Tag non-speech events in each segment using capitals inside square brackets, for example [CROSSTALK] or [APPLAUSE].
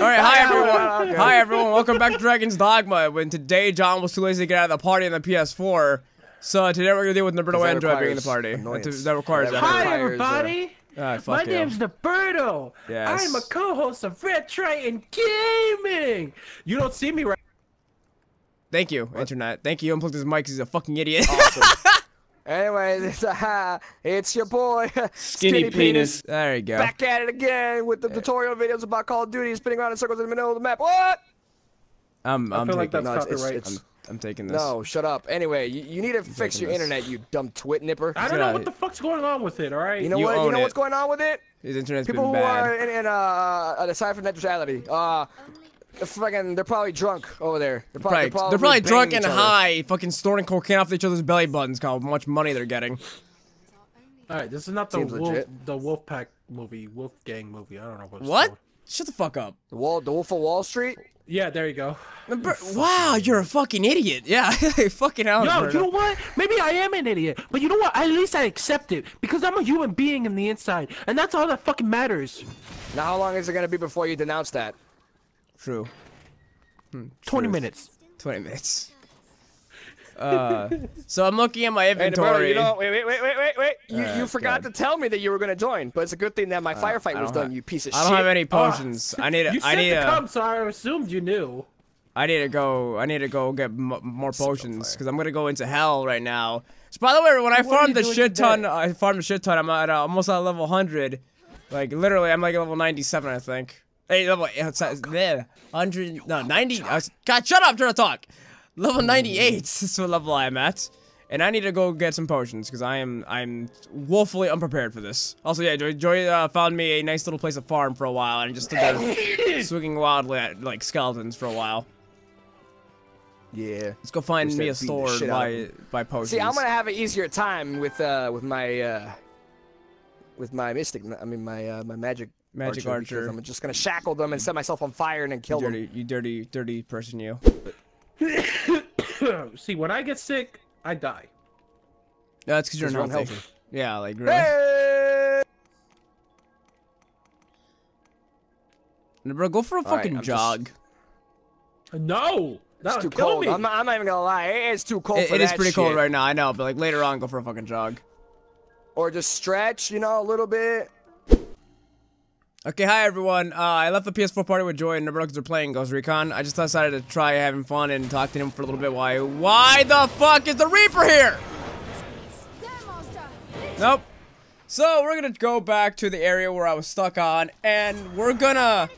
right, hi everyone. Hi everyone. Welcome back to Dragon's Dogma. When today Jon was too lazy to get out of the party on the PS4, so today we're gonna deal with Norberto Android being in the party. That, that requires That effort. requires- Hi, everybody. Ah, fuck My you. name's Norberto. Yes. I'm a co-host of Red Triton Gaming. You don't see me right. Thank you, internet. Thank you. Unplugged his mic. 'cause He's a fucking idiot. [LAUGHS] Anyway, this, [LAUGHS] uh, it's your boy, [LAUGHS] Skinny penis. there you go. back at it again with the tutorial videos about Call of Duty, spinning around in circles in the middle of the map. What? I'm, I'm feel like taking. that's No, copyright. it's- I'm, I'm taking this. No, shut up. Anyway, you, you need to fix your this. internet, you dumb twit nipper. I don't know what the fuck's going on with it. All right. You know You what? You know it. what's going on with it? His internet's People been who bad. are in, in uh, aside from neutrality, uh, they're fucking, they're probably drunk over there. They're Probably, probably, they're probably drunk and high, fucking snorting cocaine off each other's belly buttons. How much money they're getting. All right. This is not the Seems wolf, legit. the Wolfpack movie, Wolf Gang movie. I don't know what. What? called. Shut the fuck up. The Wall, the Wolf of Wall Street. Yeah, there you go. Br- Wow, you're a fucking idiot. Yeah, [LAUGHS] fucking hell. Yo, you know what? Maybe I am an idiot, but you know what? At least I accept it because I'm a human being in the inside, and that's all that fucking matters. Now, how long is it gonna be before you denounce that? True. Twenty Truth. minutes. 20 minutes. [LAUGHS] Uh, so I'm looking at my Hey, Norberto, inventory. you know, wait, wait, wait, wait, wait, wait. You, Uh, you forgot God. to tell me that you were gonna join, but it's a good thing that my firefight was done. ha- you piece of shit. I don't have any potions. I need. You A, I said need. to A, come, so I assumed you knew. I need to go. I need to go get m more potions because I'm gonna go into hell right now. So by the way, when I What are farmed you a doing shit ton, today? I farmed a shit ton. I'm at uh, almost at level 100. Like literally, I'm like level 97, I think. Hey, level it's, it's, there, 100. No, 90. I was, God, shut up! Trying to talk. Level 98 [LAUGHS] is what level I'm at. And I need to go get some potions because I am I'm woefully unprepared for this. Also, yeah, Joy, Joy uh, found me a nice little place to farm for a while and just stood there [COUGHS] swinging wildly at like skeletons for a while. Yeah. Let's go find me a the store shit and out buy of buy potions. See, I'm gonna have an easier time with uh with my uh with my mystic. I mean my uh, my magic Magic because archer. I'm just gonna shackle them and set myself on fire and then kill you them. dirty, you dirty, dirty person, you. [COUGHS] See, when I get sick, I die. Yeah, that's because you're not you're unhealthy. unhealthy. Yeah, like really. Hey! Bro, go for a All right, fucking I'm just- jog. No, It's that too kill cold. me. I'm not, I'm not even gonna lie. It's too cold It- for it is that pretty cold right now, I know, but like later on, go for a fucking jog. Or just stretch, you know, a little bit. Okay, hi everyone. Uh, I left the PS4 party with Joy and Norberto because they're playing Ghost Recon. I just decided to try having fun and talk to him for a little bit. Why? Why the fuck is the Reaper here? Nope. So we're gonna go back to the area where I was stuck on, and we're gonna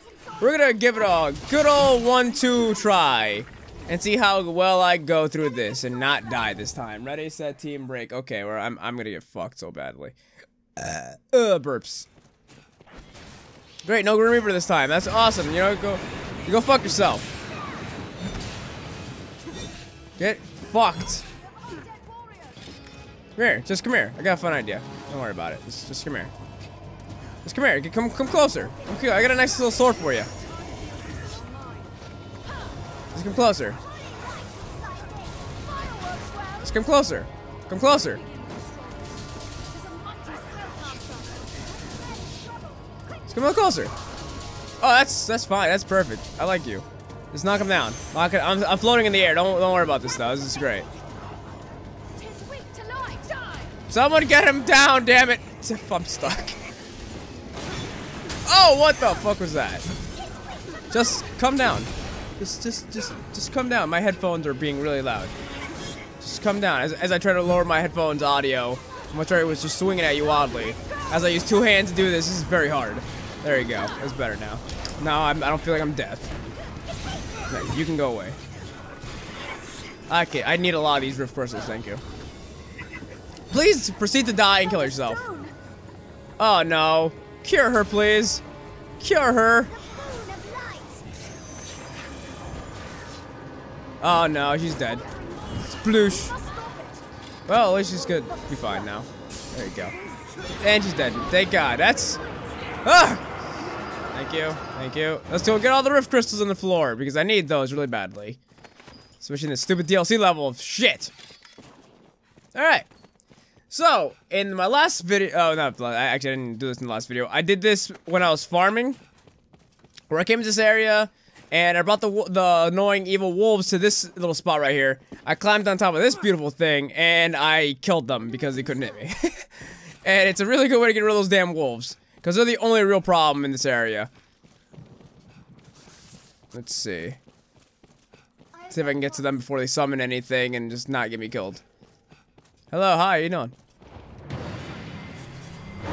we're gonna give it a good old one-two try, and see how well I go through this and not die this time. Ready, set, team, break. Okay, where I'm I'm gonna get fucked so badly. Uh, uh burps. Great, no Grim Reaper this time. That's awesome. You know, go, you go fuck yourself. Get fucked. Come here, just come here. I got a fun idea. Don't worry about it. Just, just come here. Just come here. Come, come closer. Here. I got a nice little sword for you. Just come closer. Just come closer. Come closer. Just come a little closer. Oh, that's that's fine. That's perfect. I like you. Just knock him down. Knock it. I'm, I'm floating in the air. Don't don't worry about this though. This is great. Someone get him down, damn it! I'm stuck. Oh, what the fuck was that? Just come down. Just, just, just, just come down. My headphones are being really loud. Just come down. As, as I try to lower my headphones audio, Motori was just swinging at you wildly. As I use two hands to do this, this is very hard. There you go. That's better now. Now I'm, I don't feel like I'm. Okay, you can go away. Okay, I need a lot of these rift crystals, thank you. Please proceed to die and kill yourself. Oh no. Cure her, please. Cure her. Oh no, she's dead. Sploosh. Well, at least she's good. Be fine now. There you go. And she's dead. Thank God. That's. Ah! Thank you. Thank you. Let's go get all the rift crystals on the floor because I need those really badly. Especially in this stupid DLC level of shit. Alright. So, in my last video, oh, no, I actually didn't do this in the last video. I did this when I was farming. where I came to this area and I brought the the annoying evil wolves to this little spot right here. I climbed on top of this beautiful thing and I killed them because they couldn't hit me. [LAUGHS] and it's a really good way to get rid of those damn wolves because they're the only real problem in this area. Let's see. See if I can get to them before they summon anything and just not get me killed. Hello, hi, you doing?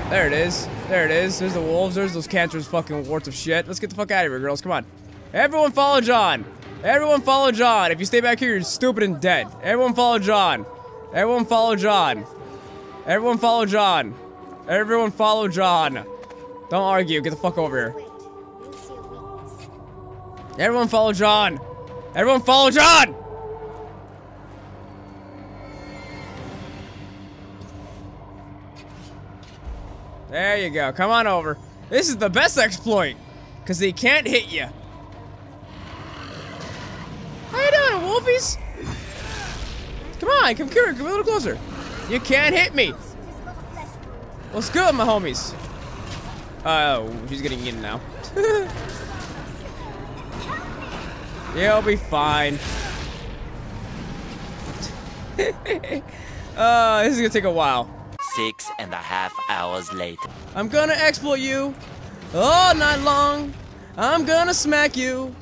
There it is. There it is. There's the wolves. There's those cancerous fucking warts of shit. Let's get the fuck out of here, girls. Come on. Everyone follow Jon. Everyone follow Jon. If you stay back here, you're stupid and dead. Everyone follow Jon. Everyone follow Jon. Everyone follow Jon. Everyone follow Jon. Don't argue. Get the fuck over here. Everyone follow Jon. Everyone follow Jon. There you go. Come on over. This is the best exploit. Because they can't hit you. How you doing, Wolfies? Come on, come here, come a little closer. You can't hit me. What's good, my homies? Oh, he's getting in now. [LAUGHS] yeah, I'll be fine. [LAUGHS] uh, this is gonna take a while. Six and a half hours later. I'm gonna exploit you all night long. I'm gonna smack you.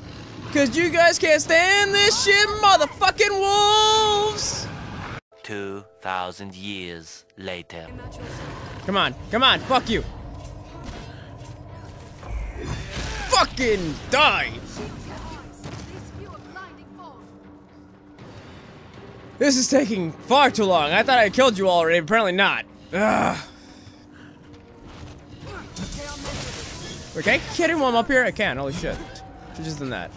Cause you guys can't stand this shit, motherfucking wolves! 2,000 years later. Come on, come on, fuck you. Fucking die! This is taking far too long. I thought I killed you already, apparently not. Ugh. Wait, can I hit him while I'm up here? I can, holy shit. Should've just done that.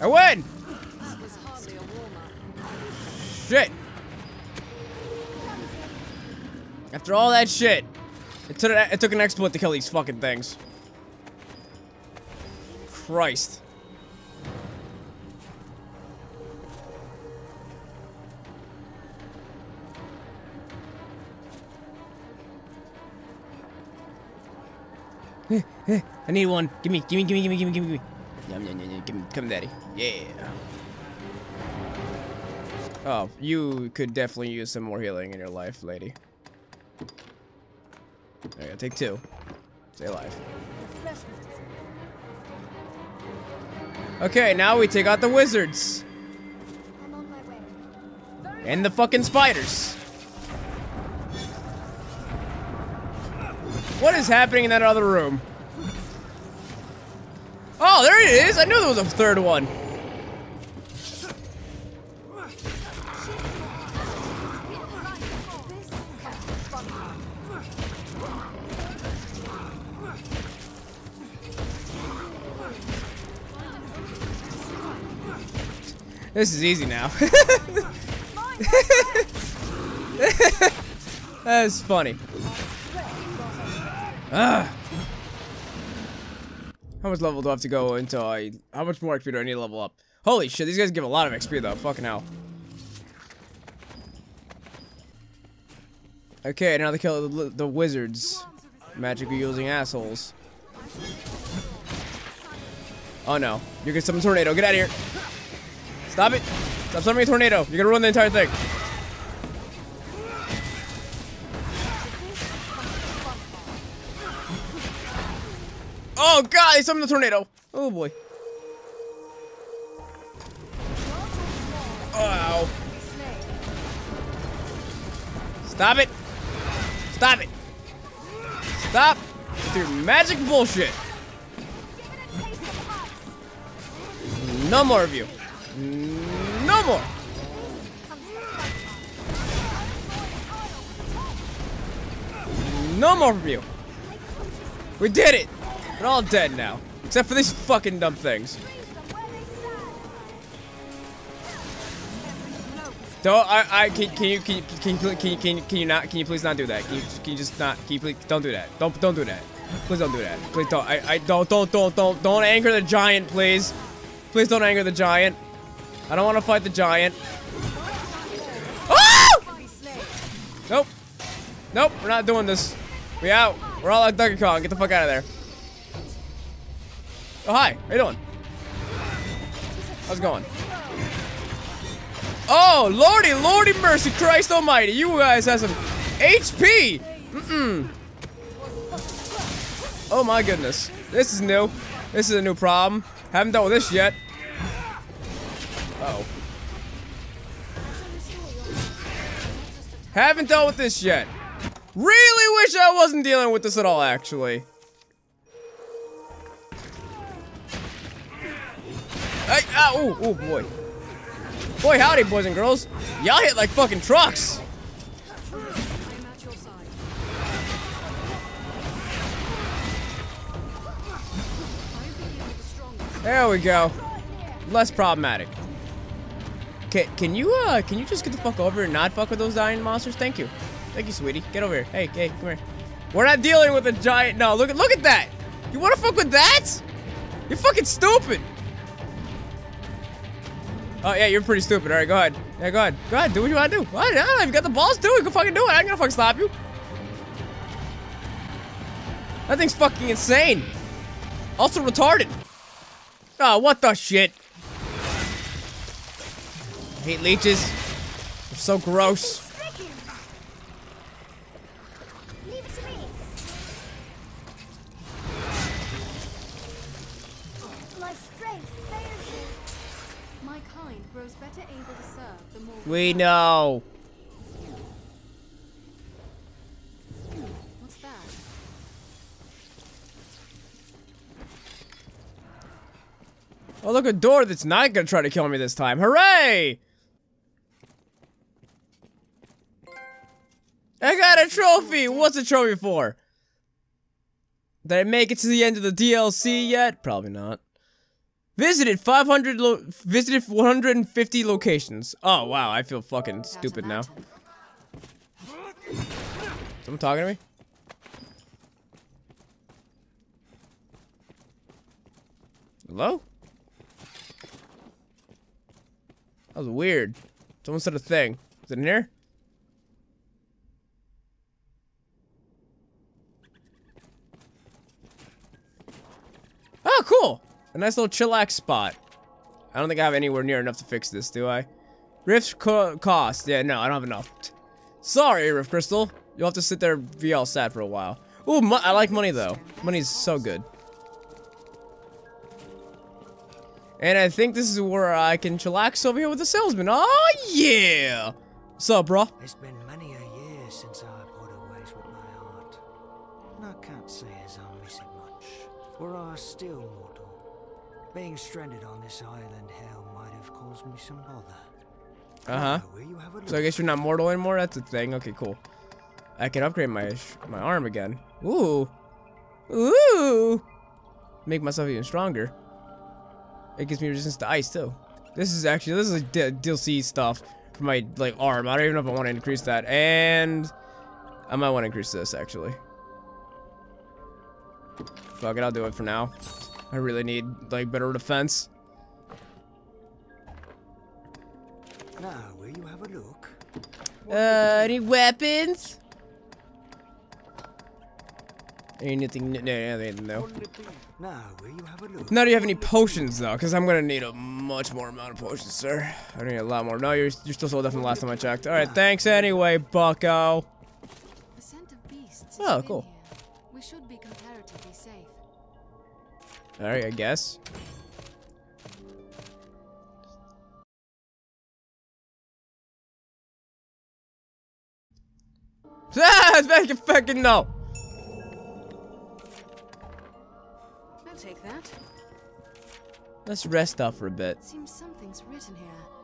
I win! Shit! After all that shit, it took, it took an exploit to kill these fucking things. Christ. [LAUGHS] I need one. Give me, give me, give me, give me, give me, give me, give me. Yum, yum, yum, yum. Give me, come, daddy. Yeah. Oh, you could definitely use some more healing in your life, lady. Take two. Stay alive. Okay, now we take out the wizards. And the fucking spiders. What is happening in that other room? Oh, there it is! I knew there was a third one. This is easy now. [LAUGHS] That's funny. Ah. How much level do I have to go until I... How much more XP do I need to level up? Holy shit, these guys give a lot of XP though. Fucking hell. Okay, now they kill the, the wizards. Magically using assholes. Oh no. You're gonna summon tornado. Get out of here. Stop it. Stop summoning a tornado. You're gonna ruin the entire thing. Oh god, they summoned the tornado. Oh boy. Oh. Stop it. Stop it. Stop with your magic bullshit. No more of you. No more. No more of you. We did it. They're all dead now. Except for these fucking dumb things. Don't I I can, can you can you can you, can you can you can you not can you please not do that? Can you can you just not can you please don't do that. Don't don't do that. Please don't do that. Please don't I I don't don't don't don't don't anger the giant, please. Please don't anger the giant. I don't want to fight the giant. Oh! Nope. Nope, we're not doing this. We out. We're all like Donkey Kong. Get the fuck out of there. Oh, hi. How you doing? How's it going? Oh, lordy, lordy mercy, Christ almighty. You guys have some HP. Mm-mm. Oh my goodness. This is new. This is a new problem. Haven't dealt with this yet. Uh oh Haven't dealt with this yet. Really wish I wasn't dealing with this at all, actually. Hey, ah, ooh, ooh, boy. Boy, howdy, boys and girls. Y'all hit like fucking trucks. There we go. Less problematic. Can, can you, uh, can you just get the fuck over and not fuck with those dying monsters? Thank you. Thank you, sweetie. Get over here. Hey, hey, come here. We're not dealing with a giant, no, look at, look at that. You wanna fuck with that? You're fucking stupid. Oh, yeah, you're pretty stupid. All right, go ahead. Yeah, go ahead. Go ahead, do what you want to do. What? I don't know. You got the balls, do it. Can fucking do it. I ain't gonna fucking stop you. That thing's fucking insane. Also retarded. Oh, what the shit? Hate leeches. They're so gross. We know. What's that? Oh, look, a door that's not gonna try to kill me this time. Hooray! I got a trophy! What's a trophy for? Did I make it to the end of the DLC yet? Probably not. Visited 500 lo- visited 150 locations. Oh wow, I feel fucking stupid now. Someone talking to me? Hello? That was weird. Someone said a thing. Is it in here? Oh, cool. A nice little chillax spot. I don't think I have anywhere near enough to fix this, do I? Rift co cost. Yeah, no, I don't have enough. Sorry, Rift Crystal. You'll have to sit there be all sad for a while. Ooh, mo I like money, though. Money's so good. And I think this is where I can chillax over here with the salesman. Oh, yeah! What's up, bro? It's been many a year since I parted ways with my heart. And I can't say Were I still mortal, being stranded on this island hell might have caused me some bother. Uh-huh. Now, will you have a look? So I guess you're not mortal anymore? That's a thing. Okay, cool. I can upgrade my sh- my arm again. Ooh. Ooh. Make myself even stronger. It gives me resistance to ice, too. This is actually, this is like DLC stuff for my, like, arm. I don't even know if I want to increase that. And I might want to increase this, actually. Fuck it, I'll do it for now. I really need, like, better defense. Now, will you have a look? Uh, any weapons? Anything? No, no, no, no. Now, will you have a look? Now, do you have any potions though? Because I'm gonna need a much more amount of potions, sir. I need a lot more. No, you're you're still sold out from the last time I checked. All right, thanks anyway, Bucko. The scent of beasts. Oh, cool. We should be comparatively safe. All right, I guess. Ah, make it fucking no. I'll take that. Let's rest up for a bit. Seems something's written here.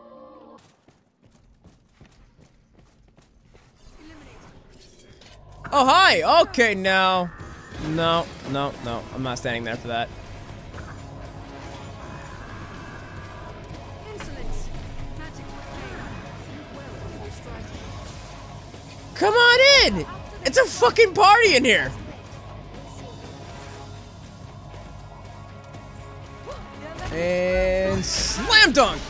Oh, hi. Okay, no. No, no, no. I'm not standing there for that. Come on in. It's a fucking party in here. And slam dunk.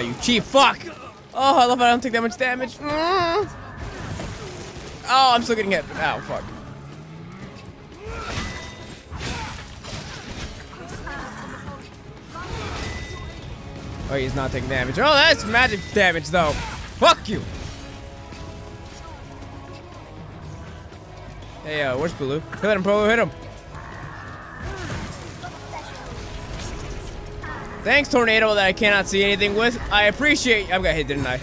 You cheap fuck! Oh, I love I don't take that much damage. Mm. Oh, I'm still getting hit. Ow, fuck. Oh, he's not taking damage. Oh, that's magic damage, though. Fuck you. Hey, uh, where's Bulu? Hit him, Polo, hit him. Thanks, Tornado, that I cannot see anything with. I appreciate- I got hit, didn't I?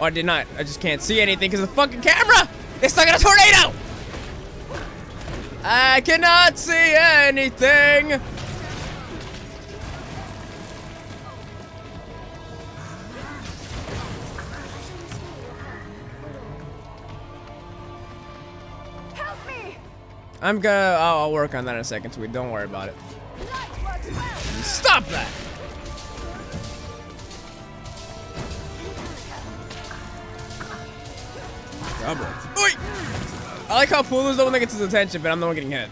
Oh, I did not. I just can't see anything because the fucking camera! It's stuck in a tornado! I cannot see anything! Help me! I'm gonna- I'll, I'll work on that in a second, sweet. Don't worry about it. Stop that! Oi! I like how Pulu's the one that gets his attention, but I'm the one getting hit.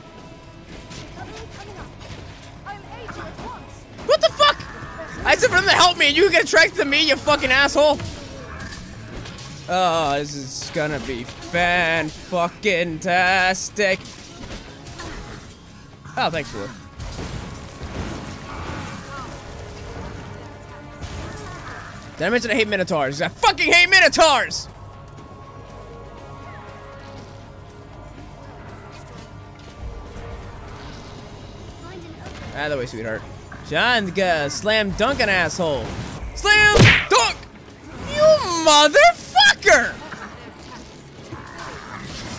What the fuck? I said for them to help me, and you get attracted to me, you fucking asshole. Oh, this is gonna be fan fucking tastic. Oh, thanks, Pulu. Did I mention I hate Minotaurs? I fucking hate Minotaurs! Find an. Out of the way, sweetheart. Jon, uh, slam dunk an asshole. Slam dunk! You motherfucker!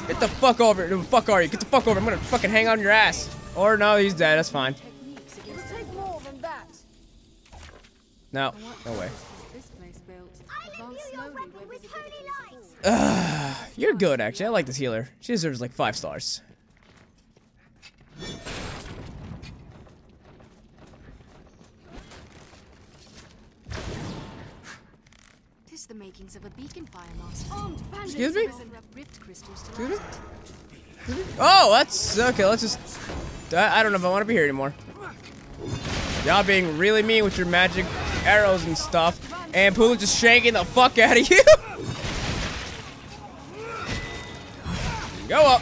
Get the fuck over. The fuck are you? Get the fuck over. I'm gonna fucking hang on your ass. Or no, he's dead. That's fine. Techniques It'll against take more than that. No, no way. Holy is light. poor. You're good, actually. I like this healer. She deserves like five stars. Tis the makings of a beacon fire master. Armed bandits. Excuse me? Risen up rift crystals to Excuse me? Oh, that's okay. Let's just. I, I don't know if I want to be here anymore. Y'all being really mean with your magic arrows and stuff, and Pulu just shanking the fuck out of you. [LAUGHS] Go up.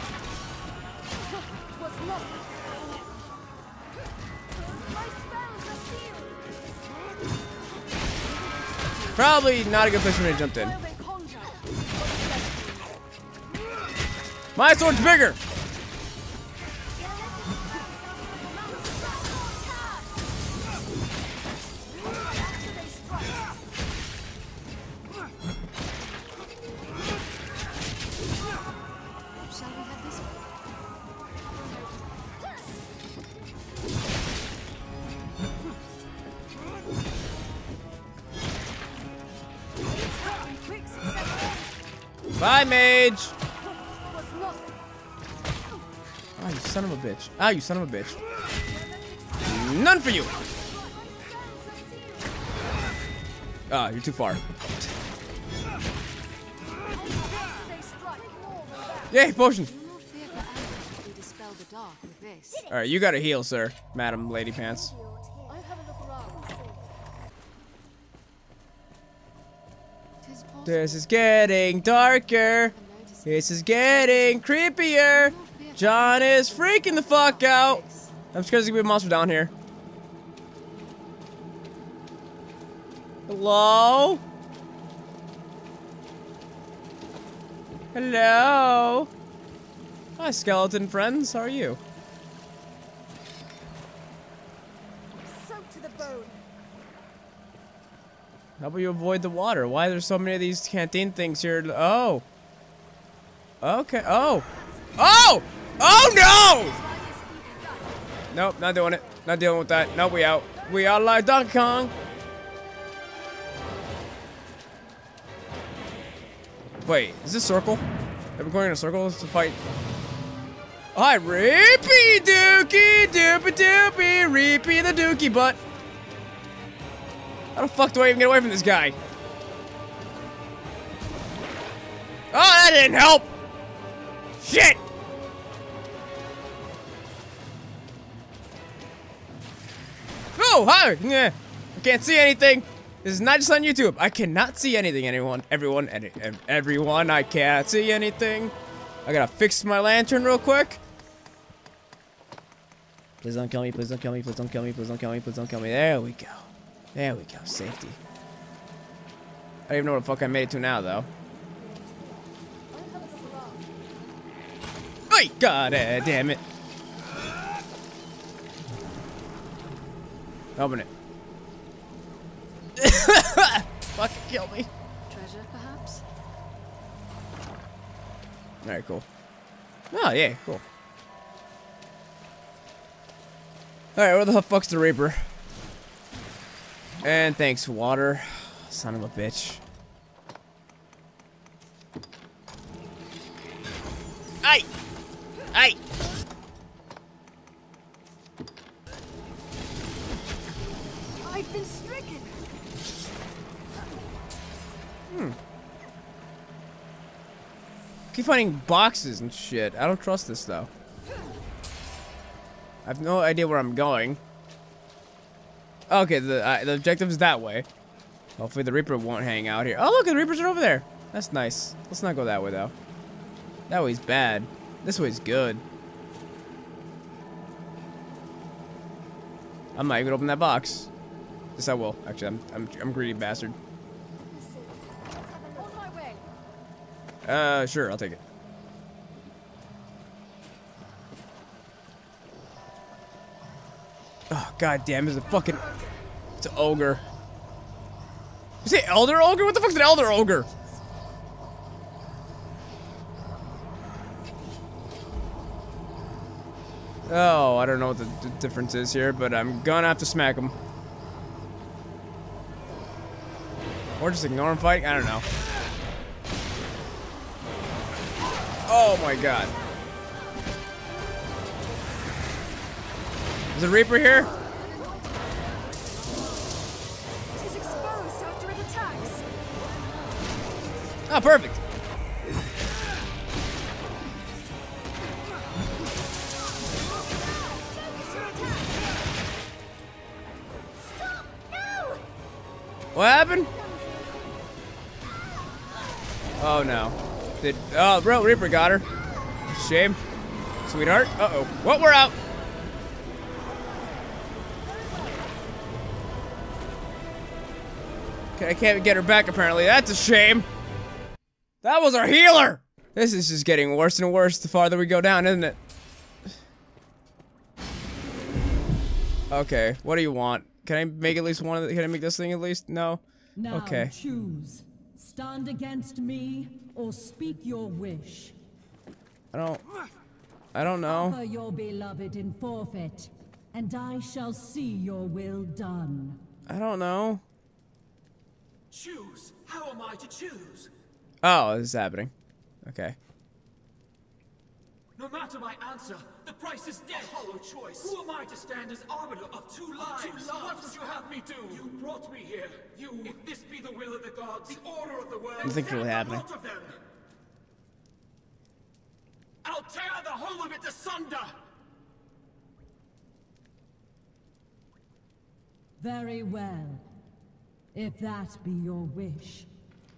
Probably not a good place for me to jump in. My sword's bigger. Ah, you son of a bitch. None for you. Ah, you're too far. Yay, potion. Do not fear for Amulet. We dispel the dark with this. All right, you got to heal, sir, Madam Lady Pants. This is getting darker. This is getting creepier. Jon is freaking the fuck out. I'm scared there's gonna be a monster down here. Hello? Hello? Hi, skeleton friends. How are you? Soaked to the bone. How about you avoid the water? Why are there so many of these canteen things here? Oh. Okay. Oh. Oh! Oh no! Nope, not doing it. Not dealing with that. Nope, we out. We out like Donkey Kong. Wait, is this circle? Are we going in a circle to fight? Hi, Reapy Dookie Doopy Doopy Reapy the Dookie butt. How the fuck do I even get away from this guy? Oh, that didn't help! Shit! Oh, hi! I can't see anything. This is not just on YouTube. I cannot see anything, anyone. Everyone, any, everyone, I can't see anything. I gotta fix my lantern real quick. Please don't kill me, please don't kill me, please don't kill me, please don't kill me, please don't kill me. There we go. There we go, safety. I don't even know what the fuck I made it to now, though. Oi! God eh, damn it. Open it. [LAUGHS] Fucking kill me. Treasure, perhaps? Alright, cool. Oh, yeah, cool. Alright, where the fuck's the Reaper? And thanks, water. Son of a bitch. Keep finding boxes and shit. I don't trust this though. I have no idea where I'm going. Okay, the uh, the objective is that way. Hopefully the Reaper won't hang out here. Oh look, the Reapers are over there. That's nice. Let's not go that way though. That way's bad. This way's good. I'm not even open that box. Yes, I will. Actually, I'm I'm I'm greedy bastard. Uh, sure, I'll take it. Oh, god damn, it's a fucking... It's an ogre. You say elder ogre? What the fuck's an elder ogre? Oh, I don't know what the difference is here, but I'm gonna have to smack him. Or just ignore him fighting? I don't know. Oh my god. Is the Reaper here? It is exposed after it attacks. Oh, perfect. What happened? Oh no. Did oh bro Reaper got her. Shame. Sweetheart. Uh oh. What we're out. Okay, I can't get her back apparently. That's a shame. That was our healer! This is just getting worse and worse the farther we go down, isn't it? Okay, what do you want? Can I make at least one of the, can I make this thing at least? No? Now Okay. choose. Stand against me or speak your wish. I don't, I don't know. Offer your beloved in forfeit, and I shall see your will done. I don't know. Choose. How am I to choose? Oh, this is happening. Okay. No matter my answer, the price is death. Hollow choice. Who am I to stand as arbiter of two lives? Two lives. What would you have me do? You brought me here. You. If this be the will of the gods, the order of the world. Nothing's really then happening. Both of them. I'll tear the whole of it asunder. Very well. If that be your wish,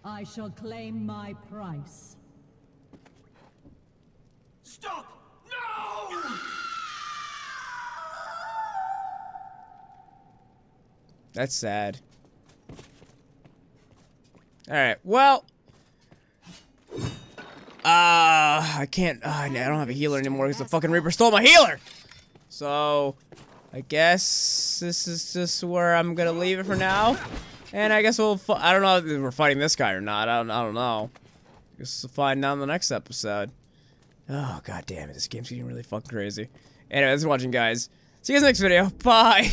I shall claim my price. Stop! No! That's sad. Alright, well. Uh, I can't. Uh, I don't have a healer anymore because the fucking Reaper stole my healer! So, I guess this is just where I'm gonna leave it for now. And I guess we'll. I don't know if we're fighting this guy or not. I don't, I don't know. Guess we'll find out in the next episode. Oh, god damn it. This game's getting really fucking crazy. Anyway, thanks for watching, guys. See you guys next video. Bye!